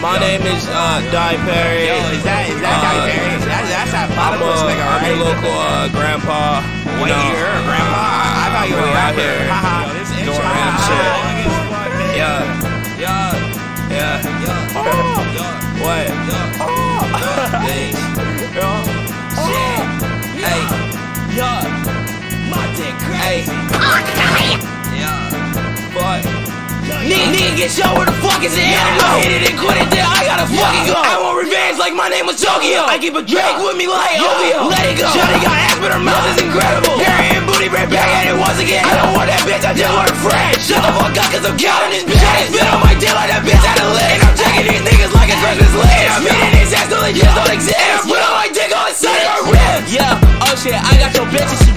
My name is uh, Die Perry. Yo, is that is that Uh, Perry? That's, that's that I'm, platypus uh, nigga, I'm right? your local uh, grandpa. You Wait, know, you're a grandpa? I, I thought you were out here Haha. doing random shit. Yeah, yeah, yeah. What? Nigga, nigga, get show where the fuck is it? I hit it and quit it there. I gotta fucking go. I want revenge like my name was Tokyo. I keep a drink with me like Ovio. Let it go. Shawty got ass, but her mouth is incredible. Harry and booty right back at it once again. I don't want that bitch, I just want a friend. Shut the fuck up, cause I'm counting this bitch. I spit on my dick like that bitch had a lid. And I'm checking these niggas like it's Christmas lit. And I'm eating these ass till they just don't exist. And I put on my dick on the side of her rib. Yeah, oh shit, I got your bitch and she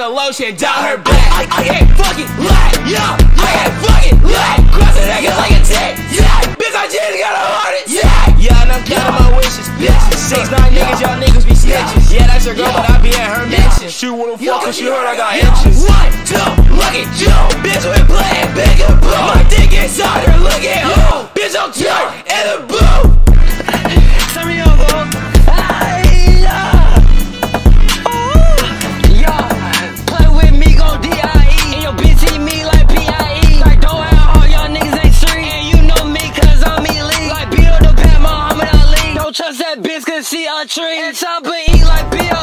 the lotion down her back. I, I get fucking lit, yeah. I get fucking lit. Crossing niggas like a tick, yeah. Bitch, I just got a heart attack. Yeah, and I'm counting my wishes, bitches. Six nine niggas, y'all niggas be snitches. Yeah, that's your girl, but I be at her mansion. She wanna fuck cause she heard I got inches. One, two, look at you. Bitch, cause she a tree. And Chopper eat like B.O.T.